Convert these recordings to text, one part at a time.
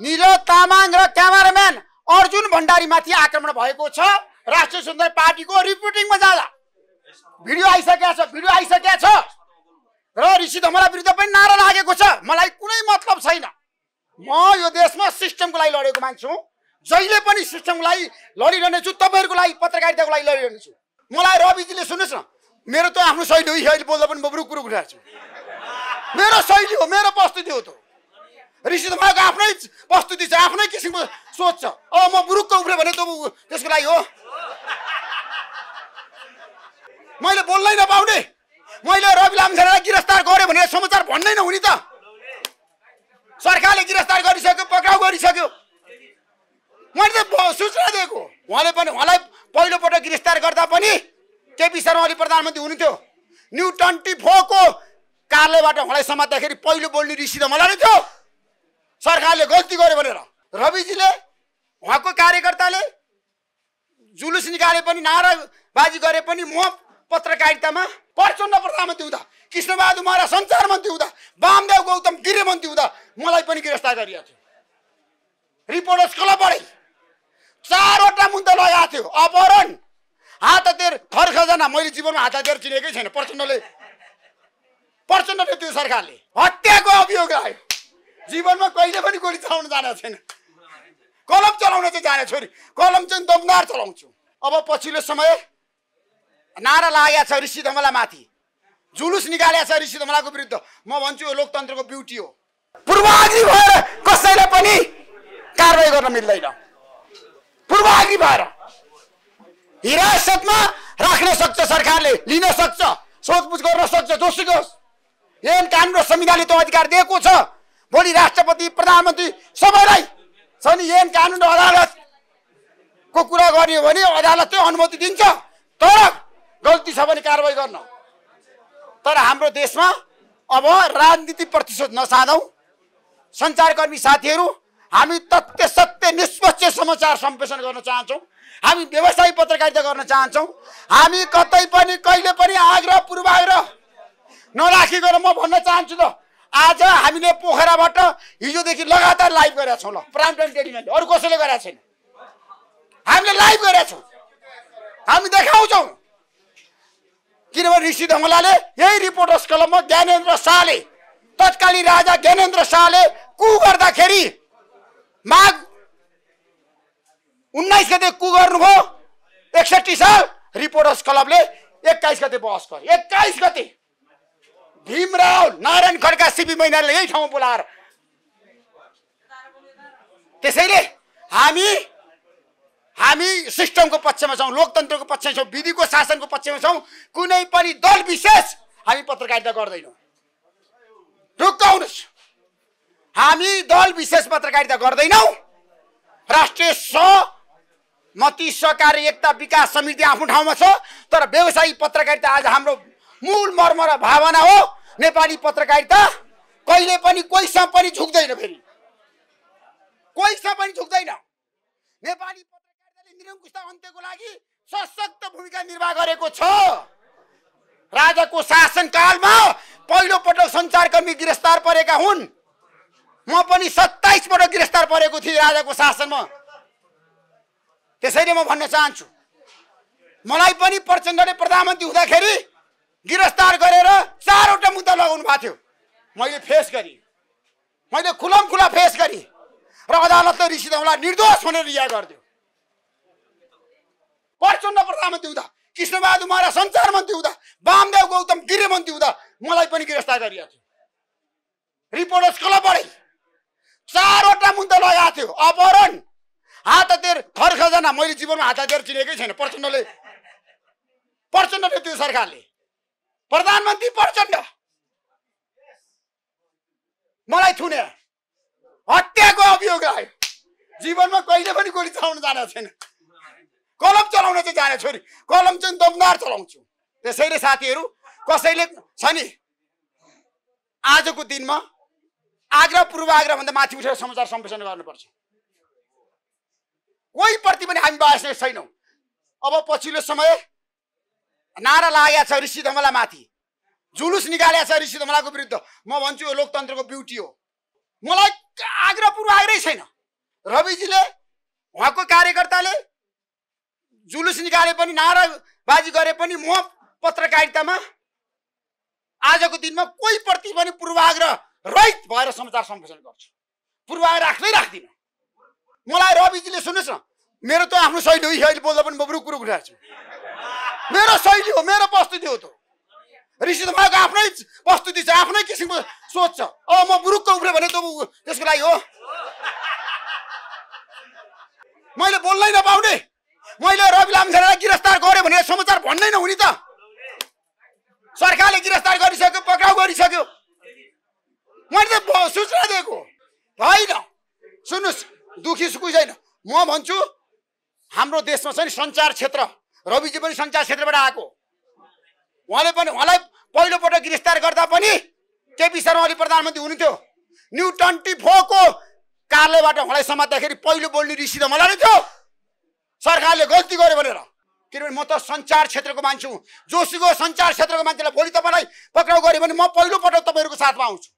निरज तामाङ र क्यामेराम्यान अर्जुन भण्डारीमाथि आक्रमण भएको छ। राष्ट्रिय सुन्दर पार्टीको रिपोर्टिङमा जाँदा भिडियो आइसकेको छ भिडियो आइसकेको छ। र ऋषि धमला विरुद्ध पनि नारा लागेको छ। मलाई कुनै मतलब छैन। म यो देशमा सिस्टमको लागि लडेको मान्छे हुँ। जहिले पनि सिस्टमको लागि लडिरहनेछु तपाईँहरूको लागि पत्रकारिताको लागि लडिरहनेछु। मलाई रविजीले सुन्नुहोस् न मेरो त आफ्नो शैली हो अहिले बोल्दा पनि म रुक उठाएको छु। मेरो शैली हो मेरो प्रस्तुति हो त। ऋषि धमाको आफ्नै प्रस्तुति छ आफ्नै किसिमको सोच छ। अब म बुरुक्क उफ्रेँ भने त त्यसको लागि हो। मैले बोल्नै नपाउने। मैले रवि लामछानेलाई गिरफ्तार गरेँ भनेर समाचार भन्नै नहुने त। सरकारले गिरफ्तार गरिसक्यो पक्राउ गरिसक्यो। मैले त सूचना दिएको उहाँले पनि उहाँलाई पहिलोपटक गिरफ्तार गर्दा पनि केपी शर्मा ओली प्रधानमन्त्री हुनुहुन्थ्यो। न्यु ट्वेन्टी फोरको कार्यालयबाट उहाँलाई समात्दाखेरि पहिलो बोल्ने ऋषि त मलाई नै थियो। सरकारले गल्ती गर्यो भनेर। रविजीले उहाँको कार्यकर्ताले जुलुस निकाले पनि नाराबाजी गरे पनि म पत्रकारितामा प्रचण्ड प्रधानमन्त्री हुँदा कृष्णबहादुर महाराज सञ्चार मन्त्री हुँदा वामदेव गौतम गृहमन्त्री हुँदा मलाई पनि गिरफ्तार गरिएको थियो। रिपोर्टर्स क्लबबाटै। चारवटा मुद्दा लगाएको थियो। अपहरण। हात हतियार थर खजाना मैले जीवनमा हात हतियार चिनेकै छैन प्रचण्डले। प्रचण्डले त्यो सरकारले हत्याको अभियोग आयो जीवनमा कहिले पनि गोली चलाउन जानेको छैन। कलम चलाउन चाहिँ जाने छोरी। कलम चाहिँ दमदार चलाउँछु। अब पछिल्लो समय नारा लागेको छ ऋषि धमलामाथि जुलुस निकालेको छ ऋषि धमलाको विरुद्ध। म भन्छु यो लोकतन्त्रको ब्युटी हो। पूर्वाग्री भएर कसैलाई पनि कारवाही गर्न मिल्दैन। पूर्वाग्री भएर। हिरासतमा राख्न सक्छ सरकारले लिन सक्छ सोधपुछ गर्न सक्छ जोसुकै ऐन कानुन र संविधानले त्यो अधिकार दिएको छ। भोलि राष्ट्रपति प्रधानमन्त्री सबैलाई छ नि ऐन कानुन र अदालतको कुरा गर्ने हो भने अदालतले अनुमति दिन्छ तर गल्ती छ भने कारवाही गर्न। तर हाम्रो देशमा अब राजनीति प्रतिशोध नसाधौँ। सञ्चारकर्मी साथीहरू हामी तथ्य सत्य निष्पक्ष समाचार सम्प्रेषण गर्न चाहन्छौँ। हामी व्यवसायिक पत्रकारिता गर्न चाहन्छौँ। हामी कतै पनि कहिले पनि आग्रह पूर्वाग्रह नराखिकन म भन्न चाहन्छु त आज हामीले पोखराबाट हिजोदेखि लगातार लाइभ गरेका छौँ ल। प्राइम टाइम टेलिभिजनले अरू कसैले गरेका छैन। हामीले लाइभ गरेका छौँ। हामी देखाउँछौँ। किनभने ऋषि धमलाले यही रिपोर्टर्स क्लबमा ज्ञानेन्द्र शाहले तत्कालीन राजा ज्ञानेन्द्र शाहले कु गर्दाखेरि माघ उन्नाइस गते कु गर्नुभयो? एकसठी साल? रिपोर्टर्स क्लबले एक्काइस गते बहस गर्यो एक्काइस गते भीमराव नारायण खड्का सिपी मैनाले यही ठाउँमा बोलाएर। त्यसैले हामी हामी सिस्टमको पक्षमा छौँ लोकतन्त्रको पक्षमा छौँ विधिको शासनको पक्षमा छौँ कुनै पनि दल विशेष हामी पत्रकारिता गर्दैनौँ। ढुक्क आउनुहोस्। हामी दल विशेष पत्रकारिता गर्दैनौँ। राष्ट्रिय सहमति सहकारी एकता विकास समिति आफ्नो ठाउँमा छ तर व्यवसायिक पत्रकारिता आज हाम्रो मूल मर्म र भावना हो। नेपाली पत्रकारिता कहिले पनि कोहीसँग पनि झुक्दैन फेरि। कोहीसँग पनि झुक्दैन। नेपाली पत्रकारिताले निरङ्कुशता अन्त्यको लागि सशक्त भूमिका निर्वाह गरेको छ। राजाको शासनकालमा पहिलो पटक सञ्चारकर्मी गिरफ्तार परेका हुन्। म पनि सत्ताइस पटक गिरफ्तार परेको थिएँ राजाको शासनमा। त्यसैले म भन्न चाहन्छु मलाई पनि प्रचण्डले प्रधानमन्त्री हुँदाखेरि गिरफ्तार गरेर चारवटा मुद्दा लगाउनु भएको थियो। मैले फेस गरेँ। मैले खुलम खुला फेस गरेँ र अदालतले ऋषि धमलाई निर्दोष भनेर रिहा गरिदियो। प्रचण्ड प्रधानमन्त्री हुँदा कृष्णबहादुर महाराज सञ्चार मन्त्री हुँदा वामदेव गौतम गृहमन्त्री हुँदा मलाई पनि गिरफ्तार गरिएको थियो। रिपोर्टर्स क्लबबाटै लगाएको थियो अपहरण। हात हतियार खजाना मैले जीवनमा हात हतियार चिनेकै छैन। प्रचण्डले प्रचण्डले त्यो सरकारले। प्रधानमन्त्री प्रचण्ड। मलाई थुने। हत्याको अभियोग आयो। जीवनमा कहिले पनि गोली चलाउन जानेको छैन। कलम चलाउन चाहिँ जाने छोरी। कलम चाहिँ दमदार चलाउँछु। त्यसैले साथीहरू कसैले छ नि आजको दिनमा आग्रह पूर्वाग्रहभन्दा माथि उठेर समाचार सम्प्रेषण गर्नुपर्छ। कोही प्रति पनि हामी बास छैनौँ। अब पछिल्लो समय नारा लागेको छ ऋषि धमला माथि। जुलुस निकालेको छ ऋषि धमलाको विरुद्ध। म भन्छु यो लोकतन्त्रको ब्युटी हो। मलाई आग्रह पूर्व आग्रही छैन। रविजीले उहाँको कार्यकर्ताले जुलुस निकाले पनि नाराबाजी गरे पनि म पत्रकारितामा आजको दिनमा कोही प्रति पनि पूर्वाग्रह रहित भएर समाचार सम्प्रेषण गर्छु। पूर्वाग्रह राख्दै राख्दिनँ। मलाई रविजीले सुन्नुहोस् न मेरो त आफ्नो शैली हो अहिले बोल्दा पनि म बुरुक बुरुक उठाएको छु। मेरो शैली हो मेरो प्रस्तुति हो त ऋषि तपाईँको आफ्नै प्रस्तुति छ आफ्नै किसिमको सोच छ। अब म बुरुकको उफ्रेँ भने त त्यसको लागि हो। मैले बोल्नै नपाउने। मैले रवि लामछानेलाई गिरफ्तार गरेँ भनेर समाचार भन्नै नहुने त। सरकारले गिरफ्तार गरिसक्यो पक्राउ गरिसक्यो। मैले त सूचना दिएको। होइन। सुन्नुहोस् दुखी सुखी छैन। म भन्छु हाम्रो देशमा छ नि सञ्चार क्षेत्र रविजी पनि सञ्चार क्षेत्रबाट आएको। उहाँले पनि उहाँलाई पहिलोपटक गिरफ्तार गर्दा पनि केपी शर्मा ओली प्रधानमन्त्री हुनुहुन्थ्यो। न्यु ट्वेन्टी फोरको कार्यालयबाट उहाँलाई समात्दाखेरि पहिलो बोल्ने ऋषि त मलाई नै थियो। सरकारले गल्ती गर्यो भनेर। किनभने म त सञ्चार क्षेत्रको मान्छे हुँ। जोसुको सञ्चार क्षेत्रको मान्छेलाई भोलि तपाईँलाई पक्राउ गऱ्यो भने म पहिलोपटक तपाईँहरूको साथमा आउँछु।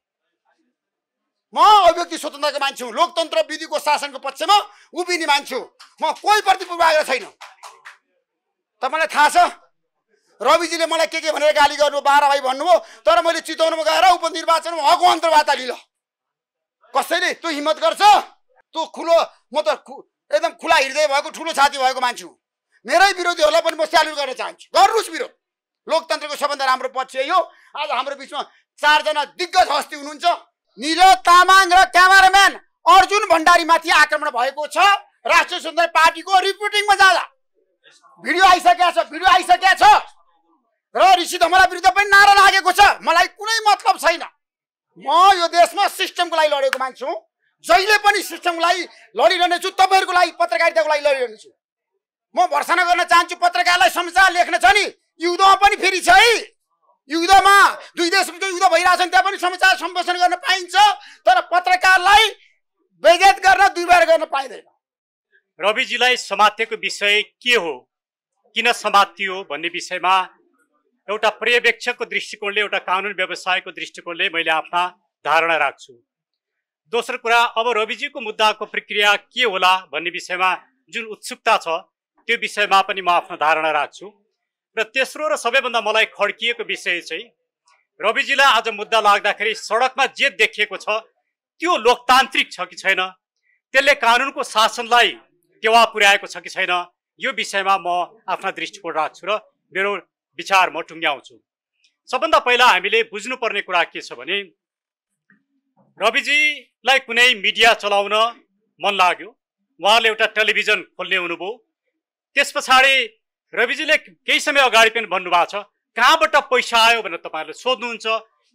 म अभिव्यक्ति स्वतन्त्रको मान्छे लोकतन्त्र विधिको शासनको पक्षमा उभिने मान्छे म कोही प्रति पूर्वाग्रह छैन। तपाईँलाई थाहा छ? रविजीले मलाई के के भनेर गाली गर्नु बाह्र भाइ भन्नुभयो तर मैले चितवनमा गएर उपनिर्वाचनमा हकको अन्तर्वार्ता लिल। कसैले त्यो हिम्मत गर्छ? त्यो खुलो म त एकदम खुला हृदय भएको ठुलो छाती भएको मान्छे मेरै विरोधीहरूलाई पनि म स्यालुट गर्न चाहन्छु। गर्नुहोस् विरोध। लोकतन्त्रको सबभन्दा राम्रो पक्ष हो आज हाम्रो बिचमा चारजना दिग्गज हस्ती हुनुहुन्छ। निलो तामाङ र क्यामेराम्यान अर्जुन भण्डारीमाथि आक्रमण भएको छ। राष्ट्रिय सुन्दर पार्टीको रिपोर्टिङमा जाँदा भिडियो आइसकेको छ भिडियो आइसकेको छ। र ऋषि धमला विरुद्ध पनि नारा लागेको छ। मलाई कुनै मतलब छैन। म यो देशमा सिस्टमको लागि लडेको मान्छे जहिले पनि सिस्टमको लागि लडिरहनेछु तपाईँहरूको लागि पत्रकारिताको लागि लडिरहनेछु। म भर्सना गर्न चाहन्छु पत्रकारलाई समाचार लेख्न छ नि। युद्धमा पनि फेरि छ है। युद्धमा दुई देशको युद्ध भइरहेछ नि त्यहाँ पनि समाचार सम्प्रेषण गर्न पाइन्छ तर पत्रकारलाई बेगेत गर्न दुर्व्यवहार गर्न पाइँदैन। रविजीलाई समातेको विषय के हो? किन समातियो भन्ने विषयमा एउटा पर्यवेक्षकको दृष्टिकोणले एउटा कानुन व्यवसायको दृष्टिकोणले मैले आफ्ना धारणा राख्छु। दोस्रो कुरा अब रविजीको मुद्दाको प्रक्रिया के होला भन्ने विषयमा जुन उत्सुकता छ त्यो विषयमा पनि म आफ्नो धारणा राख्छु। र तेस्रो र सबैभन्दा मलाई खड्किएको विषय चाहिँ रविजीलाई आज मुद्दा लाग्दाखेरि सडकमा जे देखिएको छ त्यो लोकतान्त्रिक छ कि छैन? त्यसले कानुनको शासनलाई टेवा पुर्याएको छ कि छैन? यो विषयमा म आफ्ना दृष्टिकोण राख्छु र मेरो विचार म टुङ्ग्याउँछु। सबभन्दा पहिला हामीले बुझ्नुपर्ने कुरा के छ भने रविजीलाई कुनै मिडिया चलाउन मन लाग्यो। उहाँले एउटा टेलिभिजन खोल्ने हुनुभयो। त्यस पछाडि रविजीले केही समय अगाडि पनि भन्नुभएको छ कहाँबाट पैसा आयो भनेर तपाईँहरूले सोध्नुहुन्छ?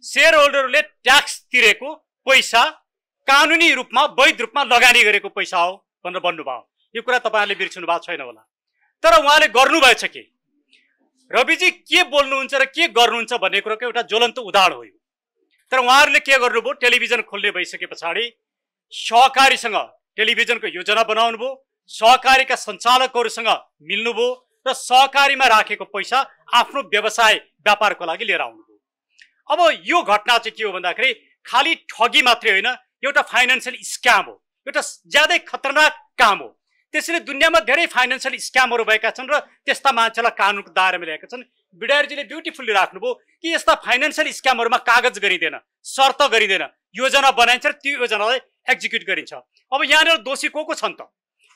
सेयर होल्डरले ट्याक्स तिरेको पैसा कानुनी रूपमा वैध रूपमा लगानी गरेको पैसा हो भनेर भन्नुभयो। यो कुरा तपाईँहरूले बिर्सिनु भएको छैन होला। तर उहाँले गर्नुभएछ के? रविजी के बोल्नुहुन्छ र के गर्नुहुन्छ भन्ने कुरोको एउटा ज्वलन्त उदाहरण हो यो। तर उहाँहरूले के गर्नुभयो? टेलिभिजन खोल्ने भइसके पछाडि सहकारीसँग टेलिभिजनको योजना बनाउनु भयो सहकारीका सञ्चालकहरूसँग मिल्नुभयो र सहकारीमा राखेको पैसा आफ्नो व्यवसाय व्यापारको लागि लिएर आउनुभयो। अब यो घटना चाहिँ के हो भन्दाखेरि खालि ठगी मात्रै होइन एउटा फाइनेन्सियल स्क्याम हो। एउटा ज्यादै खतरनाक काम हो। त्यसैले दुनियाँमा धेरै फाइनेन्सियल स्क्यामहरू भएका छन् र त्यस्ता मान्छेलाई कानुनको दायरामा ल्याएका छन्। बिडारीजीले ब्युटिफुल्ली राख्नुभयो कि यस्ता फाइनेन्सियल स्क्यामहरूमा कागज गरिँदैन शर्त गरिँदैन। योजना बनाइन्छ र त्यो योजनालाई एक्जिक्युट गरिन्छ। अब यहाँनिर दोषी को को छन् त?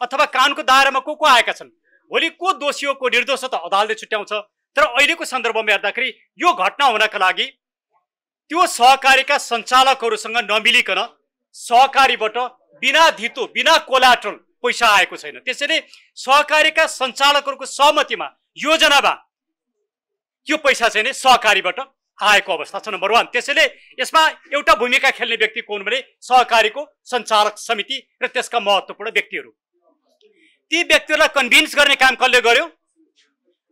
अथवा कानुनको दायरामा को को आएका छन्? भोलि को दोषी हो को निर्दोष त अदालतले छुट्याउँछ। तर अहिलेको सन्दर्भमा हेर्दाखेरि यो घटना हुनका लागि त्यो सहकारीका सञ्चालकहरूसँग नमिलिकन सहकारीबाट बिना धितो बिना कोलाट्रल पैसा आएको छैन। त्यसैले सहकारीका सञ्चालकहरूको सहमतिमा योजनामा त्यो पैसा चाहिँ नि सहकारीबाट आएको अवस्था छ नम्बर वान। त्यसैले यसमा एउटा भूमिका खेल्ने व्यक्ति कोन भने सहकारीको सञ्चालक समिति र त्यसका महत्त्वपूर्ण व्यक्तिहरू। ती व्यक्तिहरूलाई कन्भिन्स गर्ने काम कसले गर्यो?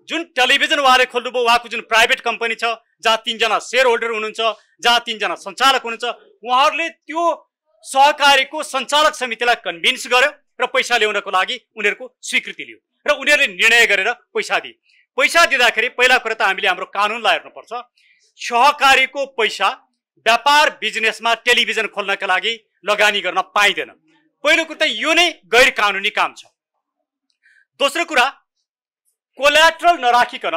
जुन टेलिभिजन उहाँले खोल्नुभयो उहाँको जुन प्राइभेट कम्पनी छ जहाँ तिनजना सेयर होल्डर हुनुहुन्छ जहाँ तिनजना सञ्चालक हुनुहुन्छ उहाँहरूले त्यो सहकारीको सञ्चालक समितिलाई कन्भिन्स गर्यो र पैसा ल्याउनको लागि उनीहरूको स्वीकृति लियो र उनीहरूले निर्णय गरेर पैसा दिए। पैसा दिँदाखेरि पहिला कुरा त हामीले हाम्रो कानुनलाई हेर्नुपर्छ। सहकारीको पैसा व्यापार बिजनेसमा टेलिभिजन खोल्नका लागि लगानी गर्न पाइँदैन। पहिलो कुरो त यो नै गैर कानुनी काम छ। दोस्रो कुरा कोल्याट्रल नराखिकन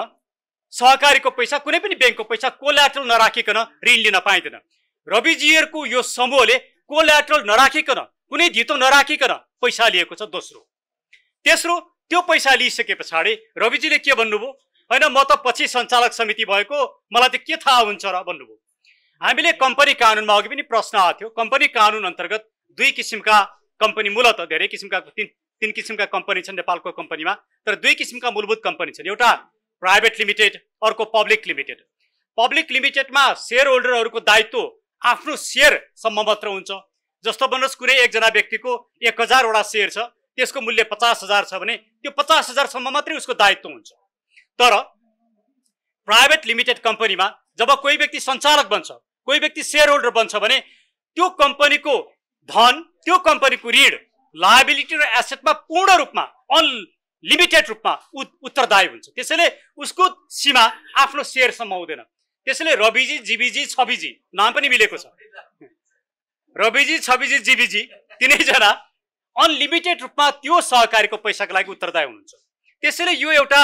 सहकारीको पैसा कुनै पनि ब्याङ्कको पैसा कोल्याट्रल नराखिकन ऋण लिन पाइँदैन। रविजीहरूको यो समूहले कोल्याट्रल नराखिकन कुनै धितो नराखिकन पैसा लिएको छ दोस्रो। तेस्रो त्यो पैसा लिइसके पछाडि रविजीले के भन्नुभयो? होइन म त पछि सञ्चालक समिति भएको मलाई त के थाहा हुन्छ र भन्नुभयो। हामीले कम्पनी कानुनमा अघि पनि प्रश्न आएको थियो। कम्पनी कानुन अन्तर्गत दुई किसिमका कम्पनी मूलत धेरै किसिमका तिन तिन किसिमका कम्पनी छन् नेपालको कम्पनीमा तर दुई किसिमका मूलभूत कम्पनी छन्। एउटा प्राइभेट लिमिटेड अर्को पब्लिक लिमिटेड पब्लिक लिमिटेडमा सेयर होल्डरहरूको दायित्व आफ्नो सेयरसम्म मात्र हुन्छ। जस्तो भन्नुहोस् कुनै एकजना व्यक्तिको एक हजारवटा सेयर छ त्यसको मूल्य पचास हजार छ भने त्यो पचास हजारसम्म मात्रै उसको दायित्व हुन्छ। तर प्राइभेट लिमिटेड कम्पनीमा जब कोही व्यक्ति सञ्चालक बन्छ कोही व्यक्ति सेयर होल्डर बन्छ भने त्यो कम्पनीको धन त्यो कम्पनीको ऋण लाइबिलिटी र एसेटमा पूर्ण रूपमा अनलिमिटेड रूपमा उ उत्तरदायी हुन्छ। त्यसैले उसको सीमा आफ्नो सेयरसम्म हुँदैन। त्यसैले रविजी जिबिजी छविजी नाम पनि मिलेको छ। रविजी छविजी जिबिजी तिनैजना अनलिमिटेड रूपमा त्यो सहकारीको पैसाको लागि उत्तरदायी हुनुहुन्छ। त्यसैले यो एउटा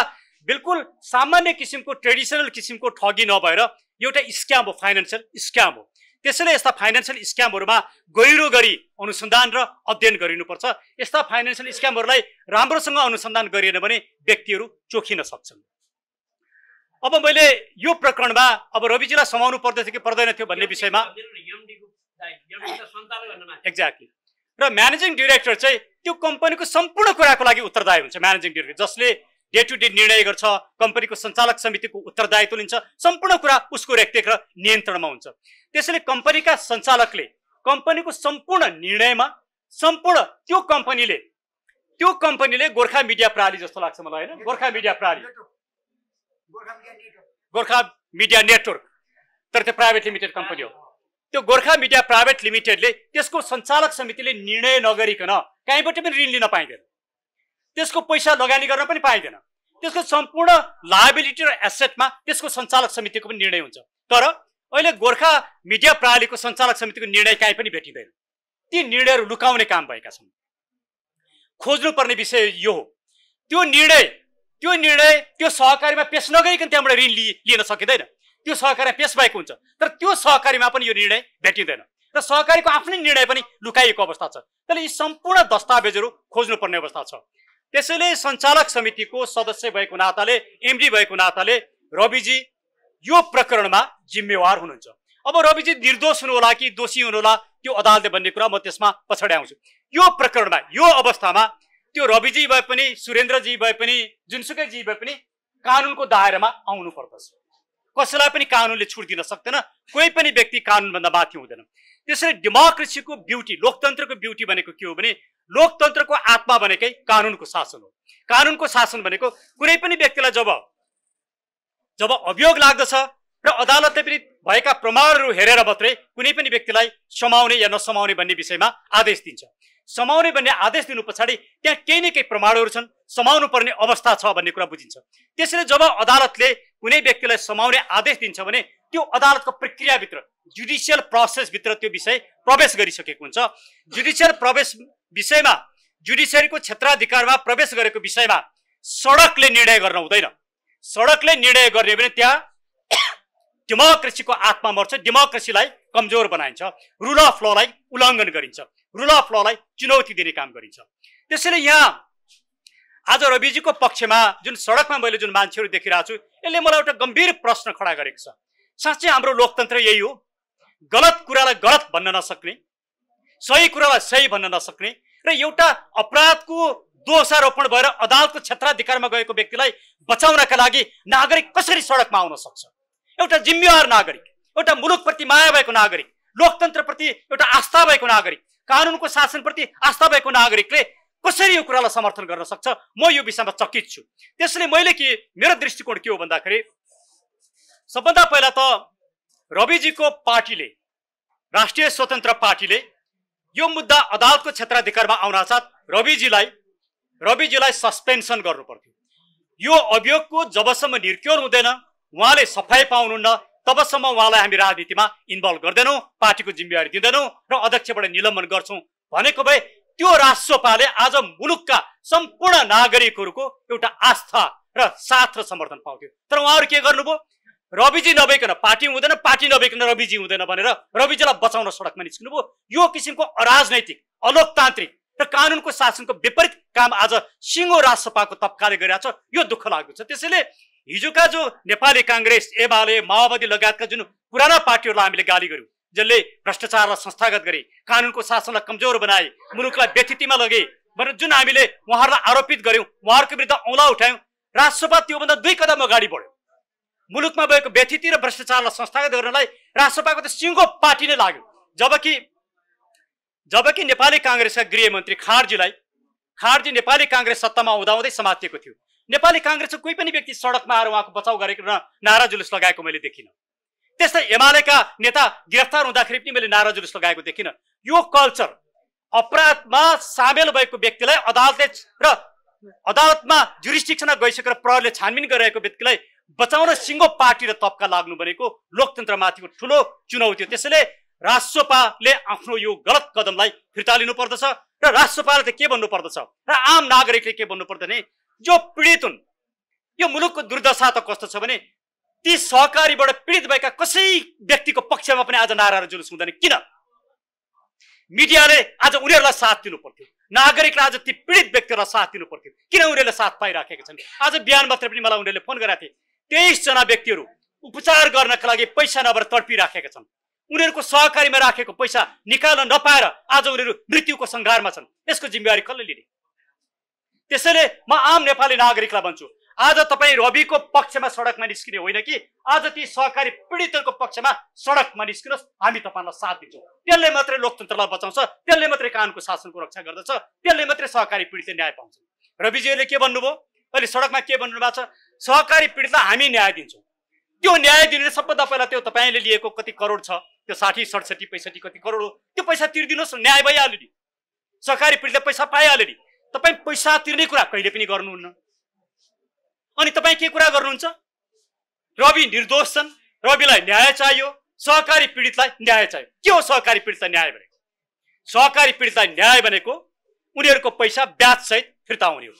बिल्कुल सामान्य किसिमको ट्रेडिसनल किसिमको ठगी नभएर एउटा स्क्याम हो फाइनेन्सियल स्क्याम हो। त्यसैले यस्ता फाइनेन्सियल स्क्यामहरूमा गहिरो गरी अनुसन्धान र अध्ययन गरिनुपर्छ। यस्ता फाइनेन्सियल स्क्यामहरूलाई राम्रोसँग अनुसन्धान गरिएन भने व्यक्तिहरू चोखिन सक्छन्। अब मैले यो प्रकरणमा अब रविजीलाई समाउनु पर्दैछ कि पर्दैन थियो भन्ने विषयमा एक्ज्याक्टली र म्यानेजिङ डिरेक्टर चाहिँ त्यो कम्पनीको सम्पूर्ण कुराको लागि उत्तरदायी हुन्छ म्यानेजिङ डिरेक्टर जसले डे टु डे निर्णय गर्छ कम्पनीको सञ्चालक समितिको उत्तरदायित्व लिन्छ सम्पूर्ण कुरा उसको रेखदेख र नियन्त्रणमा हुन्छ। त्यसैले कम्पनीका सञ्चालकले कम्पनीको सम्पूर्ण निर्णयमा सम्पूर्ण त्यो कम्पनीले त्यो कम्पनीले गोर्खा मिडिया प्रणाली जस्तो लाग्छ मलाई होइन? गोर्खा मिडिया प्रणाली। गोर्खा मिडिया नेटवर्क तर त्यो प्राइभेट लिमिटेड कम्पनी हो। त्यो गोर्खा मिडिया प्राइभेट लिमिटेडले त्यसको सञ्चालक समितिले निर्णय नगरिकन कहीँबाट पनि ऋण लिन पाइँदैन। त्यसको पैसा लगानी गर्न पनि पाइँदैन। त्यसको सम्पूर्ण लाइबिलिटी र एसेटमा त्यसको सञ्चालक समितिको पनि निर्णय हुन्छ। तर अहिले गोर्खा मिडिया प्रणालीको सञ्चालक समितिको निर्णय कहीँ पनि भेटिँदैन। ती निर्णयहरू लुकाउने काम भएका छन्। खोज्नुपर्ने विषय यो हो। त्यो निर्णय त्यो निर्णय त्यो सहकारीमा पेस नगरिकन त्यहाँबाट ऋण लिन सकिँदैन। त्यो सहकारीमा पेस भएको हुन्छ। तर त्यो सहकारीमा पनि यो निर्णय भेटिँदैन। र सहकारीको आफ्नै निर्णय पनि लुकाइएको अवस्था छ। त्यसले यी सम्पूर्ण दस्तावेजहरू खोज्नुपर्ने अवस्था छ। त्यसैले सञ्चालक समितिको सदस्य भएको नाताले एमडी भएको नाताले रविजी यो प्रकरणमा जिम्मेवार हुनुहुन्छ। अब रविजी निर्दोष हुनुहोला कि दोषी हुनुहोला त्यो अदालतले भन्ने कुरा म त्यसमा पछाडि आउँछु। यो प्रकरणमा यो अवस्थामा त्यो रविजी भए पनि सुरेन्द्रजी भए पनि जुनसुकै जी भए पनि कानुनको दायरामा आउनु पर्दछ कसैलाई पनि कानुनले छुट दिन सक्दैन कोही पनि व्यक्ति कानुनभन्दा माथि हुँदैन। त्यसरी डेमोक्रेसीको ब्युटी लोकतन्त्रको ब्युटी भनेको के हो भने लोकतन्त्रको आत्मा भनेकै कानुनको शासन हो। कानुनको शासन भनेको कुनै पनि व्यक्तिलाई जब जब अभियोग लाग्दछ र अदालतले पनि भएका प्रमाणहरू हेरेर मात्रै कुनै पनि व्यक्तिलाई समाउने या नसमाउने भन्ने विषयमा आदेश दिन्छ। समाउने भन्ने आदेश दिनु पछाडि त्यहाँ केही न केही प्रमाणहरू छन् समाउनु पर्ने अवस्था छ भन्ने कुरा बुझिन्छ। त्यसैले जब अदालतले कुनै व्यक्तिलाई समाउने आदेश दिन्छ भने त्यो अदालतको प्रक्रियाभित्र जुडिसियल प्रोसेसभित्र त्यो विषय प्रवेश गरिसकेको हुन्छ। जुडिसियल प्रवेश विषयमा जुडिसियरीको क्षेत्राधिकारमा प्रवेश गरेको विषयमा सडकले निर्णय गर्न हुँदैन। सडकले निर्णय गर्ने भने त्यहाँ डेमोक्रेसीको आत्मा मर्छ डेमोक्रेसीलाई कमजोर बनाइन्छ रुल अफ ललाई उल्लङ्घन गरिन्छ रुल अफ ललाई चुनौती दिने काम गरिन्छ। त्यसैले यहाँ आज रविजीको पक्षमा जुन सडकमा मैले जुन मान्छेहरू देखिरहेको छु यसले मलाई एउटा गम्भीर प्रश्न खडा गरेको छ। साँच्चै हाम्रो लोकतन्त्र यही हो। गलत कुरालाई गलत भन्न नसक्ने सही कुरालाई सही भन्न नसक्ने र एउटा अपराधको दोषारोपण भएर अदालतको क्षेत्राधिकारमा गएको व्यक्तिलाई बचाउनका लागि नागरिक कसरी सडकमा आउन सक्छ? एउटा जिम्मेवार नागरिक एउटा मुलुकप्रति माया भएको नागरिक लोकतन्त्रप्रति एउटा आस्था भएको नागरिक कानुनको शासनप्रति आस्था भएको नागरिकले कसरी यो कुरालाई समर्थन गर्न सक्छ? म यो विषयमा चकित छु। त्यसैले मैले के मेरो दृष्टिकोण के हो भन्दाखेरि सबभन्दा पहिला त रविजीको पार्टीले राष्ट्रिय स्वतन्त्र पार्टीले यो मुद्दा अदालतको क्षेत्राधिकारमा आउन साथ रविजीलाई रविजीलाई सस्पेन्सन गर्नु पर्थ्यो यो अभियोगको जबसम्म निर्क्योर हुँदैन उहाँले सफाइ पाउनुहुन्न तबसम्म उहाँलाई हामी राजनीतिमा इन्भल्भ गर्दैनौँ पार्टीको जिम्मेवारी दिँदैनौँ र अध्यक्षबाट निलम्बन गर्छौँ भनेको भए त्यो राष्ट्रपाले आज मुलुकका सम्पूर्ण नागरिकहरूको एउटा आस्था र साथ र समर्थन पाउँथ्यो। तर उहाँहरू के गर्नुभयो? रविजी नभइकन पार्टी हुँदैन पार्टी नभइकन रविजी हुँदैन भनेर रविजीलाई बचाउन सडकमा निस्किनुभयो। यो किसिमको अराजनैतिक अलोकतान्त्रिक र कानुनको शासनको विपरीत काम आज सिङ्गो राजसभाको तब्काले गरिरहेको छ। यो दुःख लाग्दो छ। त्यसैले हिजोका जो नेपाली काङ्ग्रेस एमाले माओवादी लगायतका जुन पुराना पार्टीहरूलाई हामीले गाली गर्यौँ जसले भ्रष्टाचारलाई संस्थागत गरे कानुनको शासनलाई कमजोर बनाए मुलुकलाई व्यथितिमा लगे भनेर जुन हामीले उहाँहरूलाई आरोपित गर्यौँ उहाँहरूको विरुद्ध औँला उठायौँ राष्ट्रपा त्योभन्दा दुई कदम अगाडि बढ्यो। मुलुकमा भएको व्यथिति र भ्रष्टाचारलाई संस्थागत गर्नलाई राष्ट्रपाको त सिङ्गो पार्टी नै लाग्यो। जबकि जबकि नेपाली काङ्ग्रेसका गृहमन्त्री खारजीलाई खारजी नेपाली काङ्ग्रेस सत्तामा हुँदै समातिएको थियो। नेपाली काङ्ग्रेसको कोही पनि व्यक्ति सडकमा आएर उहाँको बचाउ गरेको र नारा जुलुस लगाएको मैले देखिनँ। त्यस्तै एमालेका नेता गिरफ्तार हुँदाखेरि पनि मैले नारा जुलुस लगाएको देखिनँ। यो कल्चर अपराधमा सामेल भएको व्यक्तिलाई अदालतले र अदालतमा जुरिस्टिक्सनमा गइसकेर प्रहरले छानबिन गरिरहेको व्यक्तिलाई बचाउन सिङ्गो पार्टी र तबका लाग्नु भनेको लोकतन्त्रमाथिको ठुलो चुनौती हो। त्यसैले राष्ट्रपाले आफ्नो यो गलत कदमलाई फिर्ता लिनु पर्दछ र राष्ट्रपाले त के भन्नु पर्दछ र आम नागरिकले के भन्नु पर्दैन जो पीडित हुन्। यो मुलुकको दुर्दशा त कस्तो छ भने ती सहकारीबाट पीडित भएका कसै व्यक्तिको पक्षमा पनि आज नाराहरू जुलुस हुँदैन। किन? मिडियाले आज उनीहरूलाई साथ दिनु पर्थ्यो नागरिकलाई आज ती पीडित व्यक्तिहरूलाई साथ दिनु पर्थ्यो किन उनीहरूले साथ पाइराखेका छन्? आज बिहान मात्र पनि मलाई उनीहरूले फोन गरेका थिए। तेइसजना व्यक्तिहरू उपचार गर्नका लागि पैसा नभएर तडपिराखेका छन्। उनीहरूको सहकारीमा राखेको पैसा निकाल्न नपाएर आज उनीहरू मृत्युको सङ्घारमा छन्। यसको जिम्मेवारी कसले लिने? त्यसैले म आम नेपाली नागरिकलाई भन्छु आज तपाईँ रविको पक्षमा सडकमा निस्किने होइन कि आज ती सहकारी पीडितहरूको पक्षमा सडकमा निस्किनुहोस् हामी तपाईँलाई साथ दिन्छौँ। त्यसले मात्रै लोकतन्त्रलाई बचाउँछ त्यसले मात्रै कानुनको शासनको रक्षा गर्दछ त्यसले मात्रै सहकारी पीडितले न्याय पाउँछ। रविजीले के भन्नुभयो? अहिले सडकमा के भन्नु भएको छ? सहकारी पीडितलाई हामी न्याय दिन्छौँ। त्यो न्याय दिने सबभन्दा पहिला त्यो तपाईँले लिएको कति करोड छ त्यो साठी सडसठी पैँसठी कति करोड हो त्यो पैसा तिर्दिनुहोस् न्याय भइहाल्यो नि। सहकारी पीडितले पैसा पाइहाल्यो नि। तपाईँ पैसा तिर्ने कुरा कहिले पनि गर्नुहुन्न। अनि तपाईँ के कुरा गर्नुहुन्छ? रवि निर्दोष छन् रविलाई न्याय चाहियो सहकारी पीडितलाई न्याय चाहियो। के हो सहकारी पीडितलाई न्याय भनेको? सहकारी पीडितलाई न्याय भनेको उनीहरूको पैसा ब्याज सहित फिर्ता हुने हो।